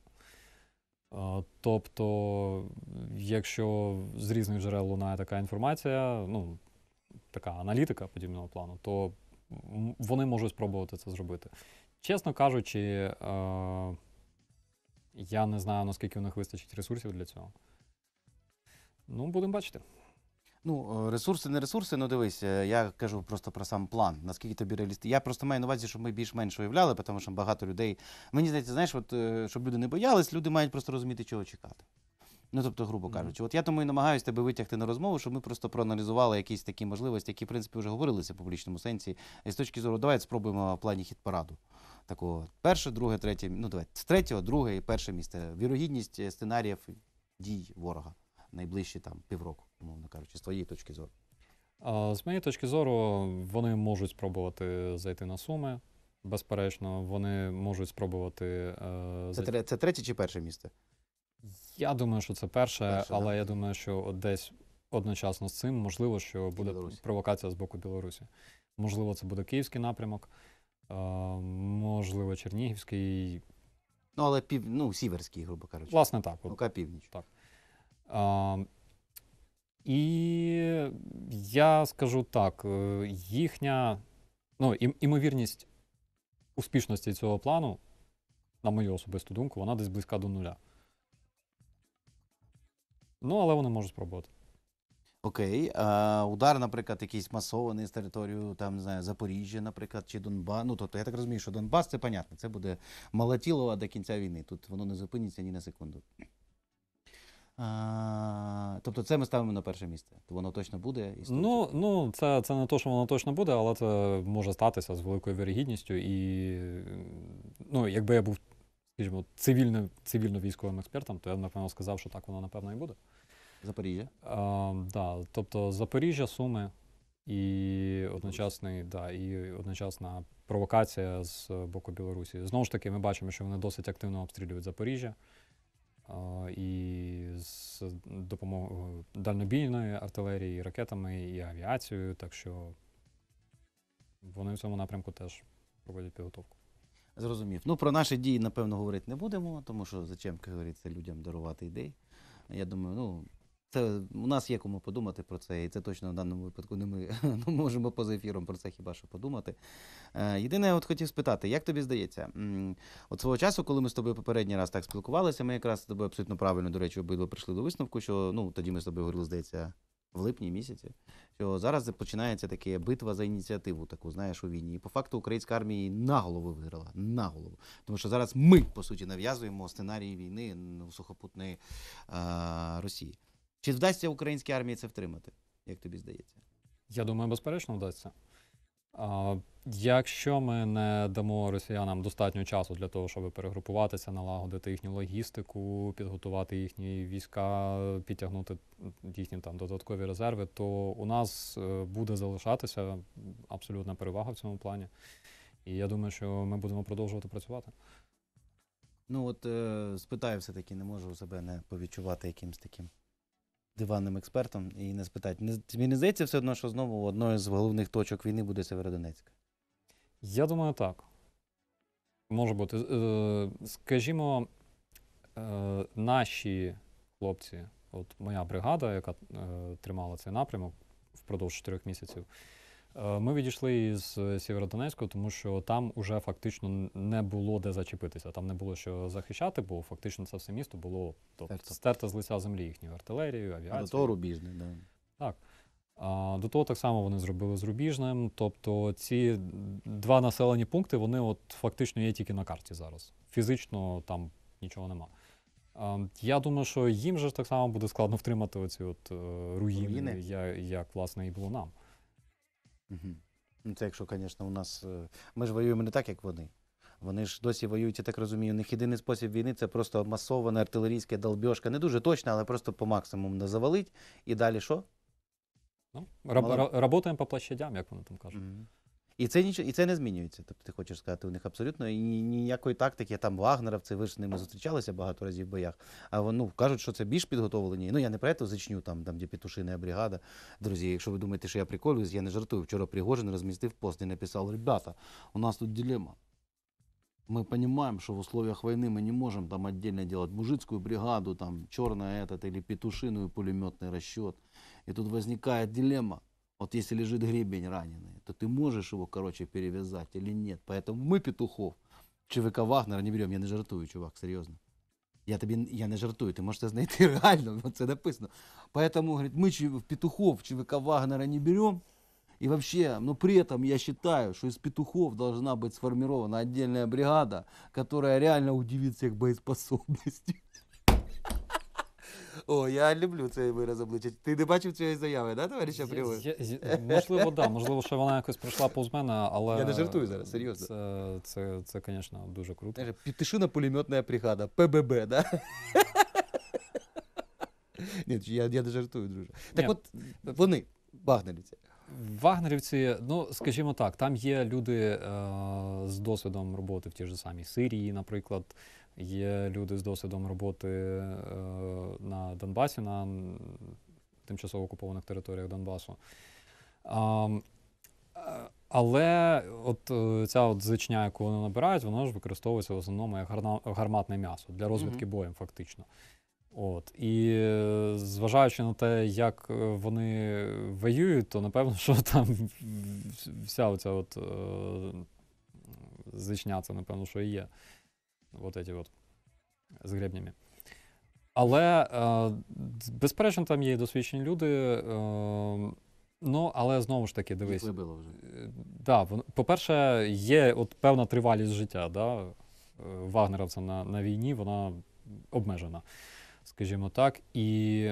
Е, тобто, якщо з різних джерел лунає така інформація, ну, така аналітика подібного плану, то вони можуть спробувати це зробити. Чесно кажучи, е, я не знаю, наскільки у них вистачить ресурсів для цього. Ну, будемо бачити. Ну, е, ресурси, не ресурси, ну дивись, е, я кажу просто про сам план. Наскільки тобі реалістично. Я просто маю на увазі, щоб ми більш-менш уявляли, тому що багато людей. Мені здається, знаєш, от, е, щоб люди не боялись, люди мають просто розуміти, чого чекати. Ну, тобто, грубо кажучи, от я тому і намагаюся тебе витягти на розмову, щоб ми просто проаналізували якісь такі можливості, які, в принципі, вже говорилися в публічному сенсі. І з точки зору, давай спробуємо в плані хіт-параду. Такого перше, друге, третє, ну давай, з третього, друге і перше місце. Вірогідність е, сценаріїв дій ворога найближчі там півроку. умовно кажучи, з твоєї точки зору. А, З моєї точки зору, вони можуть спробувати зайти на суми. Безперечно, вони можуть спробувати. е, Це, зай- тре- це третє чи перше місце? Я думаю, що це перше, Перше, але да. я думаю, що от десь одночасно з цим можливо, що буде Білорусі. провокація з боку Білорусі. Можливо, це буде київський напрямок, можливо, Чернігівський. Ну, але пів, ну, сіверський, грубо кажучи. Власне, так. От, Ну, північ. А, і я скажу так: е, їхня ну, імовірність успішності цього плану, на мою особисту думку, вона десь близька до нуля. Ну, але вони можуть спробувати. Окей. А, удар, наприклад, якийсь масований з територію, там, не знаю, Запоріжжя, наприклад, чи Донбас. Ну, тобто, я так розумію, що Донбас це понятно, це буде Малатілова до кінця війни. Тут воно не зупиниться ні на секунду. А, тобто, це ми ставимо на перше місце. Воно точно буде. і Ну, ну це, це не то, що воно точно буде, але це може статися з великою вірогідністю. І ну, якби я був, скажімо, цивільним, цивільно-військовим експертом, то я б напевно сказав, що так воно напевно і буде. Запоріжжя. А, да, тобто Запоріжжя, Суми і одночасний, да, і одночасна провокація з боку Білорусі. Знову ж таки, ми бачимо, що вони досить активно обстрілюють Запоріжжя. а, І з допомогою дальнобійної артилерії, ракетами, і авіацією. Так що вони в цьому напрямку теж проводять підготовку. Зрозумів. Ну, про наші дії, напевно, говорити не будемо, тому що зачем, як говориться, людям дарувати ідей. Я думаю, ну, це у нас є кому подумати про це, і це точно в даному випадку не ми можемо поза ефіром про це хіба що подумати. Е, єдине, я от хотів спитати, як тобі здається, от свого часу, коли ми з тобою попередній раз так спілкувалися, ми якраз з тобою абсолютно правильно, до речі, обидва прийшли до висновку, що ну, тоді ми з тобою говорили, здається, в липні місяці, що зараз починається така битва за ініціативу, таку, знаєш, у війні. І по факту українська армія наголову виграла. Наголову. Тому що зараз ми, по суті, нав'язуємо сценарії війни ну, сухопутної а, Росії. Чи вдасться українській армії це втримати, як тобі здається? Я думаю, безперечно вдасться. А, якщо ми не дамо росіянам достатньо часу для того, щоб перегрупуватися, налагодити їхню логістику, підготувати їхні війська, підтягнути їхні там додаткові резерви, то у нас е, буде залишатися абсолютна перевага в цьому плані. І я думаю, що ми будемо продовжувати працювати. Ну, от е, спитаю все-таки, не можу себе не повідчувати якимось таким диванним експертом і не спитати. Не, тобі не здається все одно, що знову одною з головних точок війни буде Северодонецьк? Я думаю, так. Може бути. Е, Скажімо, е, наші хлопці, от моя бригада, яка е, тримала цей напрямок впродовж чотирьох місяців, ми відійшли із Сєвєродонецьку, тому що там уже фактично не було де зачепитися. Там не було що захищати, бо фактично це все місто було тобто, Стерто. стерте з лиця землі їхньою артилерією, А авіацією. до того рубіжне, да. Так. А, до того так само вони зробили з Рубіжним. Тобто ці два населені пункти, вони от фактично є тільки на карті зараз. Фізично там нічого нема. А, я думаю, що їм же ж так само буде складно втримати оці от, е, руїни, Руїни? Я, як власне і було нам. Угу. Це якщо, звісно, у нас. е, Ми ж воюємо не так, як вони. Вони ж досі воюють, я так розумію. У них єдиний спосіб війни це просто масована артилерійська долбьошка. Не дуже точно, але просто по максимуму не завалить. І далі що? Ну, раб, Мало... ра- работаємо по площадям, як вони там кажуть. Мгм. І це нічого, і це не змінюється. Тобто ти хочеш сказати, у них абсолютно і ні- ніякої тактики, там вагнеровці, ви ж з ними зустрічалися багато разів в боях. А вони ну, кажуть, що це більш підготовлені. Ну я не про це зачню, там, там де петушиная бригада. Друзі, якщо ви думаєте, що я приколююсь, я не жартую. Вчора Пригожин розмістив пост і написав: ребята, у нас тут дилемма. Мы понимаем, что в условиях войны мы не можем там отдельно делать мужицкую бригаду, там черное этот или петушиную пулеметный расчет. И тут возникает дилемма. Вот если лежит гребень раненый, то ты можешь его, короче, перевязать или нет. Поэтому мы петухов, ЧВК Вагнера не берем. Я не жартую, чувак, серйозно. Я тобі я не жартую, ти можеш це знайти реально, ну, це написано. Поэтому, говорит, мы чив- петухов ЧВК Вагнера не берем. И вообще, но при этом я считаю, что из петухов должна быть сформирована отдельная бригада, которая реально удивит всех боеспособностью. О, я люблю цей вираз обличчя. Ти не бачив цієї заяви, да, товариша я- можливо, так. Да, можливо, що вона якось пройшла повз мене, але. Я не жартую зараз, серйозно. Це, це, це, звісно, дуже круто. Пітишина пулеметна бригада, ПББ, да? Ні, я, я не жартую, друже. Так Ні. от вони, вагнерівці. Вагнерівці, ну скажімо так, там є люди е, з досвідом роботи в тій ж самій Сирії, наприклад. Є люди з досвідом роботи е, на Донбасі, на тимчасово окупованих територіях Донбасу. Е, але от е, ця от зичня, яку вони набирають, вона ж використовується в основному як гарматне м'ясо для розвідки боєм, фактично. От. І е, зважаючи на те, як е, вони воюють, то напевно, що там вся оця от е, зичня, це напевно, що і є. От ці от з гребнями. Але, е, безперечно, там є і досвідчені люди. Е, ну, але знову ж таки, Їх дивись. вибило вже. Да, по-перше, є от певна тривалість життя. Да? Вагнеровця на, на війні, вона обмежена, скажімо так. І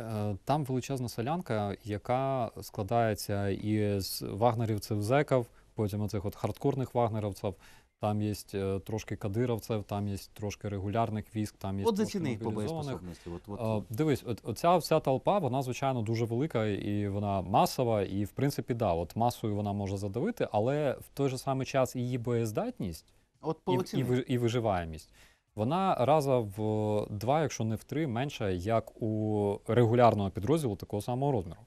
е, там величезна солянка, яка складається із вагнерівців зеків, потім оцих от хардкорних вагнеровців. Там є е, трошки кадировців, там є трошки регулярних військ, там є От трошки заціни їх по мобілізованих. боєспособності. От, Е, от. Дивись, от, оця вся толпа, вона, звичайно, дуже велика і вона масова, і, в принципі, да, от масою вона може задавити, але в той же самий час її боєздатність От і, і, ви- і виживаємість. Вона раза в два, якщо не в три, менша, як у регулярного підрозділу такого самого розміру.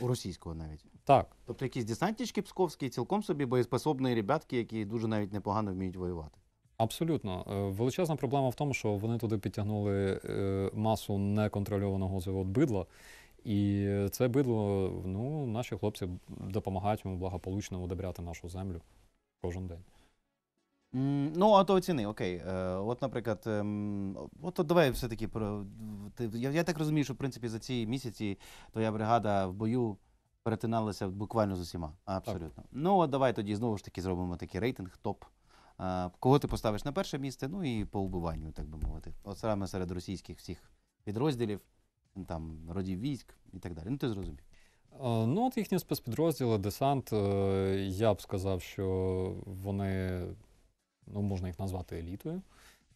У російського навіть. Так, Тобто якісь десантнички псковські, цілком собі боєспособні ребятки, які дуже навіть непогано вміють воювати. абсолютно. Е, Величезна проблема в тому, що вони туди підтягнули е, масу неконтрольованого завод бидла. І це бидло, ну, наші хлопці допомагають йому благополучно удобряти нашу землю кожен день. Ну, а то оціни, окей. Е, от, наприклад, ем, от, от давай все-таки про. Ти, я, я так розумію, що в принципі за ці місяці твоя бригада в бою перетиналася буквально з усіма. Абсолютно. Ну, от давай тоді знову ж таки зробимо такий рейтинг, топ. Е, кого ти поставиш на перше місце, ну і по убиванню, так би мовити. От саме серед російських всіх підрозділів, там, родів військ і так далі. Ну, ти зрозумів. Е, Ну, от їхні спецпідрозділи, десант, е, я б сказав, що вони, ну, можна їх назвати елітою.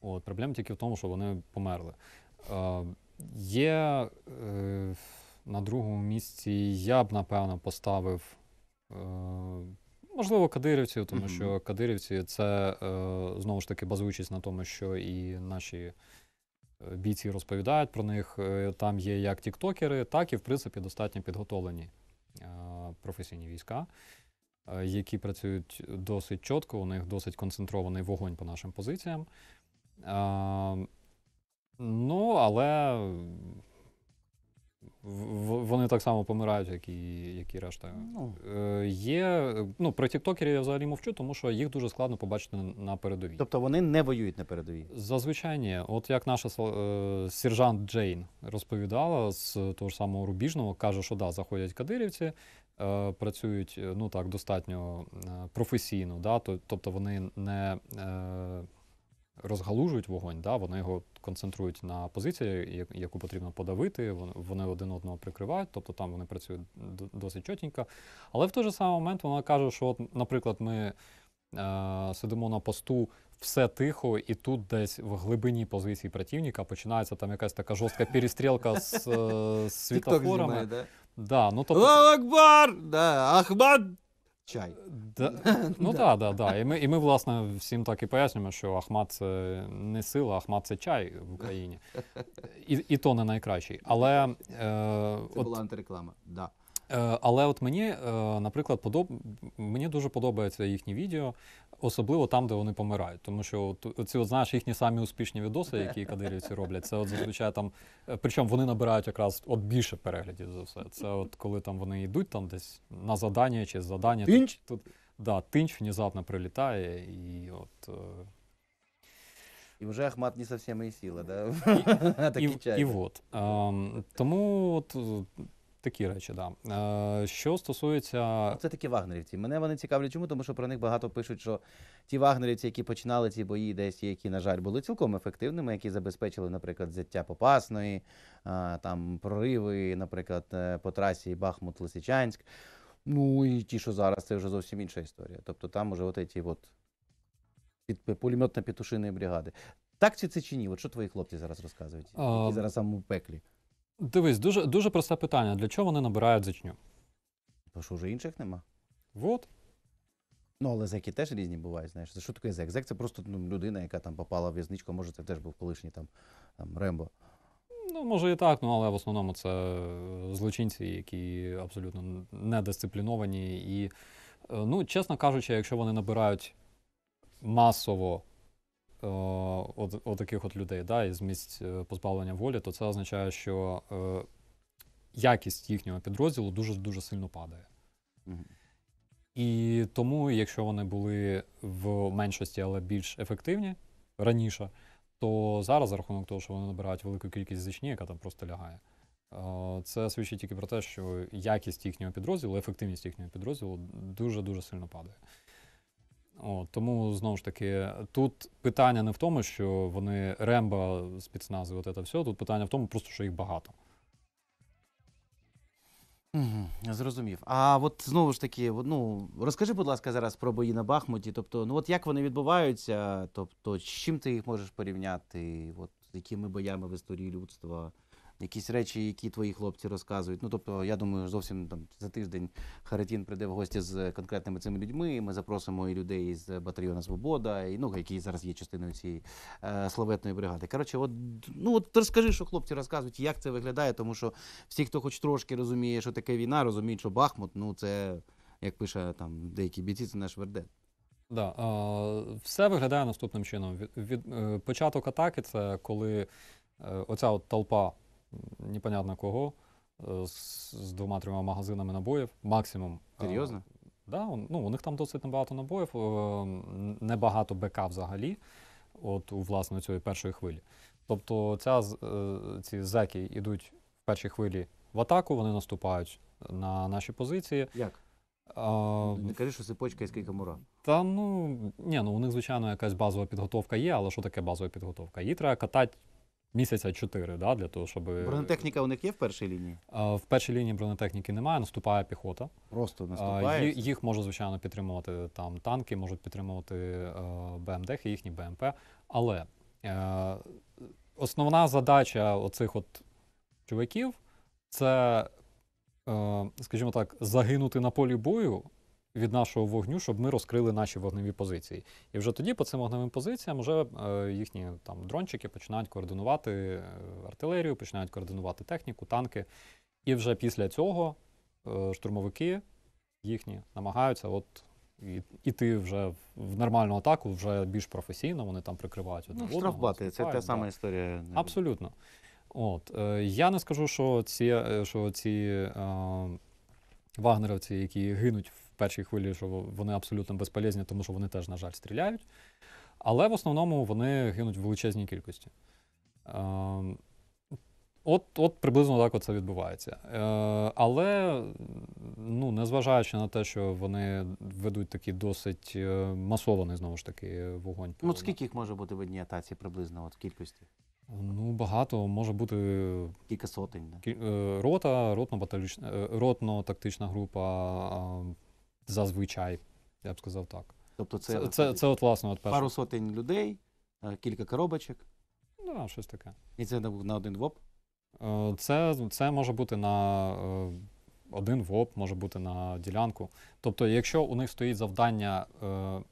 От, проблема тільки в тому, що вони померли. Е, Є е, на другому місці, я б, напевно, поставив, е, можливо, кадирівців, тому що кадирівці це, е, знову ж таки, базуючись на тому, що і наші е, бійці розповідають про них. Е, Там є як тіктокери, так і, в принципі, достатньо підготовлені е, професійні війська, які працюють досить чітко, у них досить концентрований вогонь по нашим позиціям. Е, Ну, але вони так само помирають, як і, як і решта. Ну, Е, Є, ну, про тіктокерів я взагалі мовчу, тому що їх дуже складно побачити на- передовій. тобто вони не воюють на передовій. Зазвичай ні. От як наша е, сержант Джейн розповідала з того ж самого Рубіжного, каже, що да, заходять кадирівці, е, працюють е, ну так достатньо е, професійно, да, то, тобто вони не е, розгалужують вогонь, да, вони його концентрують на позиції, яку потрібно подавити, вони, один одного прикривають, тобто там вони працюють досить чотенько. Але в той же самий момент вона каже, що, от, наприклад, ми е, сидимо на посту, все тихо, і тут десь в глибині позиції противника починається там якась така жорстка перестрілка з, е, з світофорами. да? Да, ну, тобто, Аллах Акбар! Да, Ахмад! Чай. да, ну так, да, да. І ми, і ми, власне, всім так і пояснюємо, що Ахмат це не сила, Ахмат це чай в Україні. І, і то не найкращий. Але, е, Це от, була антиреклама. Да. Е, Але от мені, е, наприклад, подоб... мені дуже подобається їхні відео, особливо там, де вони помирають. Тому що от, ці, от, знаєш, їхні самі успішні відоси, які кадирівці роблять, це от зазвичай там. е, Причому вони набирають якраз от більше переглядів за все. Це от коли там вони йдуть там десь на задання чи задання. Тинч? Тут, да, тинч внезапно прилітає, і от. І вже Ахмат не совсем і сила, да? І, чай. і от. Ем, тому от, такі речі, да. Е, що стосується. Це такі вагнерівці. Мене вони цікавлять чому, тому що про них багато пишуть, що ті вагнерівці, які починали ці бої, десь які, на жаль, були цілком ефективними, які забезпечили, наприклад, взяття Попасної, а, там прориви, наприклад, е, по трасі Бахмут-Лисичанськ. Ну і ті, що зараз, це вже зовсім інша історія. Тобто там уже от ці от під пулеметно-петушині бригади. Так чи це чи ні? От що твої хлопці зараз розказують? Які зараз саме в пеклі? Дивись, дуже, дуже просте питання. Для чого вони набирають зичню? Бо що вже інших нема. Вот. Ну, але зеки теж різні бувають, знаєш. Це що таке зек? Зек це просто ну, людина, яка там попала в в'язничку, може, це теж був колишній там, там Рембо. Ну, може і так, ну але в основному це злочинці, які абсолютно недисципліновані. І, е, ну, чесно кажучи, якщо вони набирають масово е, от, от таких от людей да, із місць е, позбавлення волі, то це означає, що е, якість їхнього підрозділу дуже дуже сильно падає. Мгм. І тому, якщо вони були в меншості, але більш ефективні раніше, то зараз, за рахунок того, що вони набирають велику кількість зичні, яка там просто лягає, е, це свідчить тільки про те, що якість їхнього підрозділу, ефективність їхнього підрозділу дуже-дуже сильно падає. От, тому знову ж таки, тут питання не в тому, що вони ремба, спецнази, от це все. Тут питання в тому, просто що їх багато. Мгм, Зрозумів. А от знову ж таки, ну, розкажи, будь ласка, зараз про бої на Бахмуті. Тобто, ну от як вони відбуваються, тобто, з чим ти їх можеш порівняти? От, з якими боями в історії людства? Якісь речі, які твої хлопці розказують. Ну, тобто, я думаю, зовсім там за тиждень Харетін прийде в гості з конкретними цими людьми. Ми запросимо і людей з батальйону Свобода, і ну, які зараз є частиною цієї е, славетної бригади. Коротше, от, ну от розкажи, що хлопці розказують, як це виглядає, тому що всі, хто хоч трошки розуміє, що таке війна, розуміють, що Бахмут, ну це, як пише там деякі бійці, це наш вердет. Да, все виглядає наступним чином. Від, від, е, початок атаки це коли е, оця от толпа, непонятно кого, з, з двома-трьома магазинами набоїв, максимум. Серйозно? Да, он- ну, у них там досить небагато набоїв, е, небагато БК взагалі, от у власне цієї першої хвилі. Тобто ця, е, ці зеки йдуть в першій хвилі в атаку, вони наступають на наші позиції. Як? А, Не кажи, що сипочка і скільки мура. та ну ні, ну у них, звичайно, якась базова підготовка є, але що таке базова підготовка? Її треба катати місяця чотири, да, для того, щоб. Бронетехніка у них є в першій лінії? А, в першій лінії бронетехніки немає, наступає піхота. Просто наступає. ї- їх може, звичайно, підтримувати там танки, можуть підтримувати е, БМД, їхні БМП. Але е, основна задача оцих от чуваків це, е, скажімо так, загинути на полі бою від нашого вогню, щоб ми розкрили наші вогневі позиції. І вже тоді по цим вогневим позиціям вже е, їхні там дрончики починають координувати е, артилерію, починають координувати техніку, танки. І вже після цього е, штурмовики їхні намагаються от іти вже в- нормальну атаку, вже більш професійно, вони там прикривають одне Ну, штрафбати, це та сама історія. Абсолютно. От, е, я не скажу, що ці, е, що ці е, вагнеровці, які гинуть в першій хвилі, що вони абсолютно безполезні, тому що вони теж, на жаль, стріляють. Але в основному вони гинуть в величезній кількості. Е, От, от приблизно так от це відбувається. Е, але, ну, незважаючи на те, що вони ведуть такий досить е, масований, знову ж таки, вогонь. Ну, скільки їх може бути в одній атаці приблизно, от кількості? Ну, багато може бути Кілька сотень. Да? Кі- е, Рота, ротно-баталічна, е, ротно-тактична група зазвичай, я б сказав так. Тобто це, Це, це, це, от власне от перше. пару сотень людей, е, кілька коробочок, Да, щось таке. і це на, на один ВОП. Е, Це, це може бути на е, один ВОП, може бути на ділянку. Тобто, якщо у них стоїть завдання е,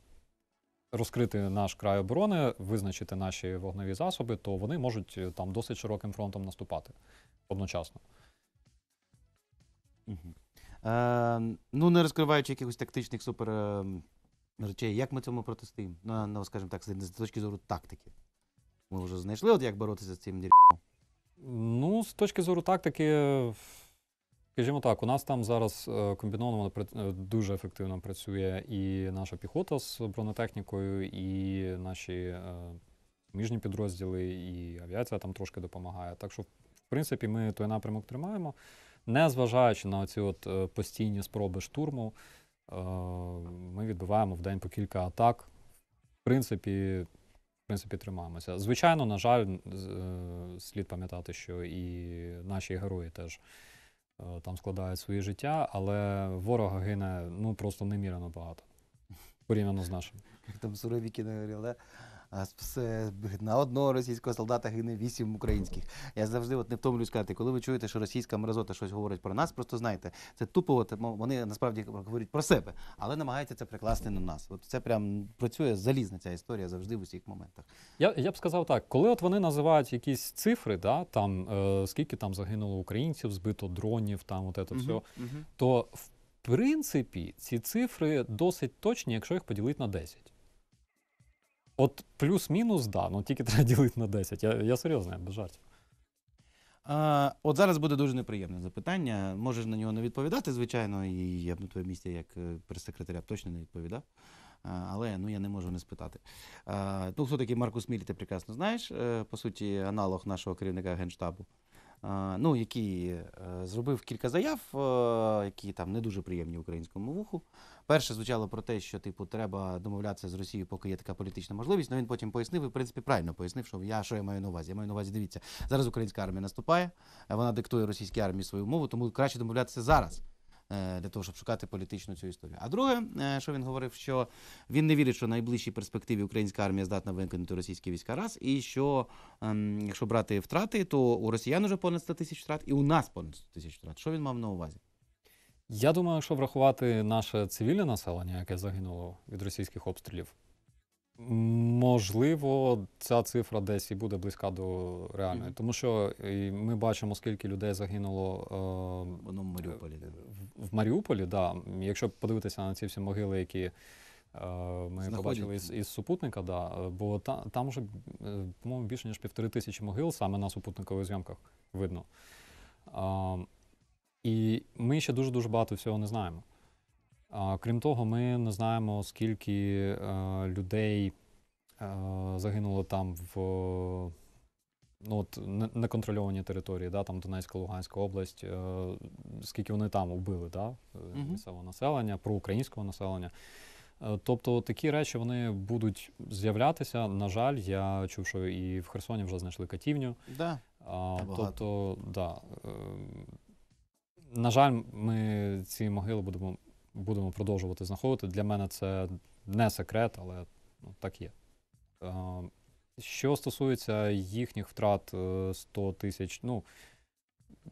розкрити наш край оборони, визначити наші вогневі засоби, то вони можуть е, там досить широким фронтом наступати одночасно. Угу. Е, ну, не розкриваючи якихось тактичних супер е, речей, як ми цьому протистоїмо? На, на, скажімо так, з точки зору тактики. Ми вже знайшли, от як боротися з цим дір. Ну, з точки зору тактики, скажімо так, у нас там зараз е, комбіновано е, дуже ефективно працює і наша піхота з бронетехнікою, і наші е, міжні підрозділи, і авіація там трошки допомагає. Так що, в принципі, ми той напрямок тримаємо, незважаючи на ці от постійні спроби штурму, ми відбиваємо в день по кілька атак. В принципі, в принципі, тримаємося. Звичайно, на жаль, слід пам'ятати, що і наші герої теж там складають своє життя, але ворога гине ну просто немірено багато порівняно з нашим. Як там суровіки не все, на одного російського солдата гине вісім українських. Я завжди от не втомлююсь сказати, коли ви чуєте, що російська мерзота щось говорить про нас, просто знайте, це тупо, от, вони насправді говорять про себе, але намагаються це прикласти на нас. От це прям працює залізна ця історія завжди в усіх моментах. Я, я б сказав так, коли от вони називають якісь цифри, да, там, е, скільки там загинуло українців, збито дронів, там от це все, Мгм. то в принципі ці цифри досить точні, якщо їх поділити на 10. От плюс-мінус, да, ну тільки треба ділити на 10. Я, я серйозно, без жартів. А, от зараз буде дуже неприємне запитання. Можеш на нього не відповідати, звичайно, і я б на твоєму місці як е, прес-секретаря точно не відповідав. Але ну, я не можу не спитати. А, ну, хто такий Маркус Мілі, ти прекрасно знаєш. Е, по суті, аналог нашого керівника Генштабу. Ну, який е, зробив кілька заяв, які там не дуже приємні українському вуху. Перше звучало про те, що типу треба домовлятися з Росією, поки є така політична можливість. Ну він потім пояснив і в принципі правильно пояснив, що я що я маю на увазі. Я маю на увазі, дивіться, зараз українська армія наступає, е, вона диктує російській армії свою мову, тому краще домовлятися зараз. е, Для того, щоб шукати політичну цю історію. А друге, е, що він говорив, що він не вірить, що в найближчій перспективі українська армія здатна виконати російські війська раз, і що ем, якщо брати втрати, то у росіян уже понад 100 тисяч втрат, і у нас понад 100 тисяч втрат. Що він мав на увазі? Я думаю, якщо врахувати наше цивільне населення, яке загинуло від російських обстрілів, можливо, ця цифра десь і буде близька до реальної. Мгм. Тому що ми бачимо, скільки людей загинуло В Маріуполі. в, в Маріуполі. Да. Якщо подивитися на ці всі могили, які е, ми Знаходять. побачили із, із супутника, да, е, бо та, там вже, е, по-моєму, більше ніж півтори тисячі могил саме на супутникових зйомках видно. А, і ми ще дуже-дуже багато всього не знаємо. Крім того, ми не знаємо, скільки е, людей е, загинуло там в ну, от, не- неконтрольованій території, да, там Донецька, Луганська область, е, скільки вони там убили да, місцевого населення, проукраїнського населення. Тобто такі речі вони будуть з'являтися. На жаль, я чув, що і в Херсоні вже знайшли катівню. Да. А, тобто, да, на жаль, ми ці могили будемо, будемо продовжувати знаходити. Для мене це не секрет, але ну, так є. Е, що стосується їхніх втрат е, 100 тисяч, ну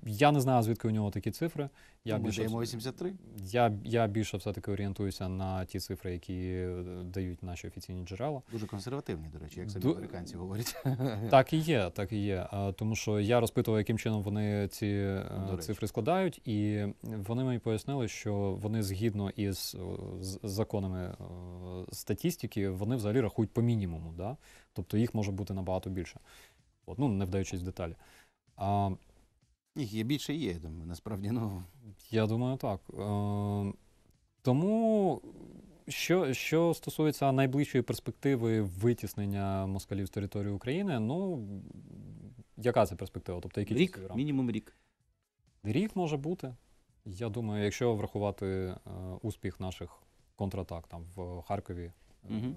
я не знаю, звідки у нього такі цифри. Я Ну, ми більше, даємо 83. я, я більше все-таки орієнтуюся на ті цифри, які е, дають наші офіційні джерела. Дуже консервативні, до речі, як самі Ду- американці говорять. Так і є, так і є. Тому що я розпитував, яким чином вони ці е, речі. цифри складають, і вони мені пояснили, що вони згідно із законами статистики, вони взагалі рахують по мінімуму. Да? Тобто їх може бути набагато більше. От, ну, не вдаючись в деталі. А, Їх є більше є, я думаю. Насправді, ну. я думаю, так. Е, тому, що, що стосується найближчої перспективи витіснення москалів з території України, ну яка це перспектива? Тобто, які Рік, мінімум рік. Рік може бути. Я думаю, якщо врахувати е, успіх наших контратак там в Харкові, е,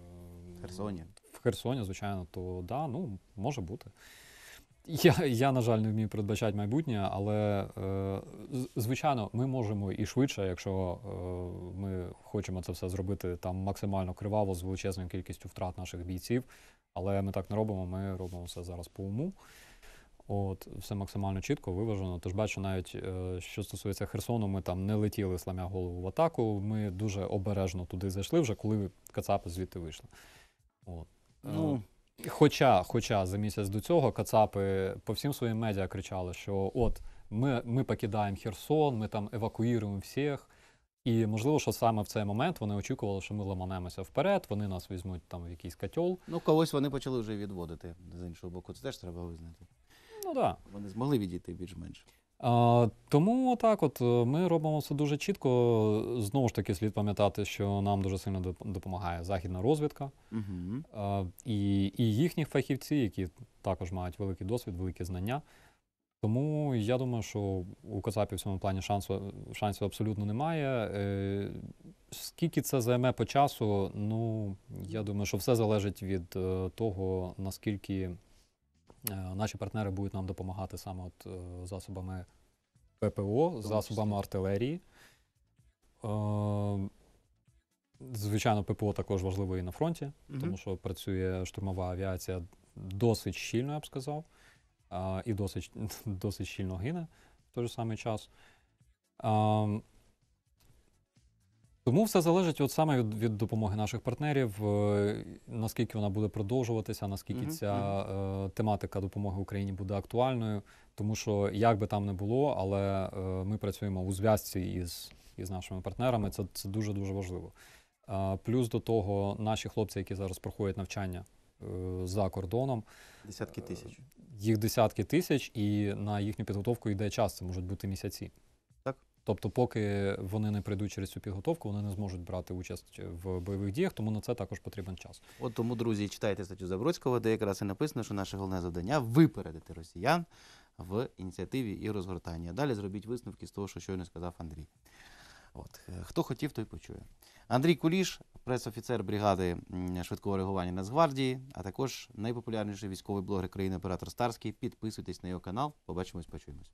В Херсоні. в Херсоні, звичайно, то да, ну може бути. Я, я, на жаль, не вмію передбачати майбутнє, але е, звичайно, ми можемо і швидше, якщо е, ми хочемо це все зробити там максимально криваво з величезною кількістю втрат наших бійців. Але ми так не робимо. Ми робимо все зараз по уму. От, все максимально чітко, виважено. Тож бачу, навіть е, що стосується Херсону, ми там не летіли сламя голову в атаку. Ми дуже обережно туди зайшли, вже коли Кацапи звідти вийшли. От. Е, Ну, Хоча, хоча за місяць до цього Кацапи по всім своїм медіа кричали, що от ми, ми покидаємо Херсон, ми там евакуюємо всіх. І можливо, що саме в цей момент вони очікували, що ми ламанемося вперед, вони нас візьмуть там в якийсь котел. ну, когось вони почали вже відводити з іншого боку. Це теж треба визнати. Ну так. Вони змогли відійти більш-менш. Тому так, от е, ми робимо все дуже чітко. Знову ж таки, слід пам'ятати, що нам дуже сильно доп- допомагає західна розвідка Угу. і, і їхні фахівці, які також мають великий досвід, великі знання. Тому я думаю, що у Кацапів в цьому плані шансу, шансів абсолютно немає. Е, скільки це займе по часу, ну я думаю, що все залежить від е, того, наскільки наші партнери будуть нам допомагати саме от, е, засобами ППО, засобами артилерії. Е, Звичайно, ППО також важливо і на фронті, тому що працює штурмова авіація досить щільно, я б сказав, і досить, досить щільно гине в той же самий час. Тому все залежить от саме від, від допомоги наших партнерів, е, наскільки вона буде продовжуватися, наскільки Мгм, ця е, тематика допомоги Україні буде актуальною. Тому що як би там не було, але е, ми працюємо у зв'язці із, із нашими партнерами. Це, це дуже дуже важливо. А, плюс до того, наші хлопці, які зараз проходять навчання е, за кордоном, Десятки тисяч. їх десятки тисяч, і на їхню підготовку йде час, це можуть бути місяці. Тобто, поки вони не прийдуть через цю підготовку, вони не зможуть брати участь в бойових діях, тому на це також потрібен час. От тому, друзі, читайте статтю Забродського, де якраз і написано, що наше головне завдання випередити росіян в ініціативі і розгортанні. Далі зробіть висновки з того, що щойно сказав Андрій. От. е, Хто хотів, той почує. Андрій Куліш, пресофіцер бригади швидкого реагування Нацгвардії, а також найпопулярніший військовий блогер країни оператор Старський. Підписуйтесь на його канал. Побачимось, почуємось.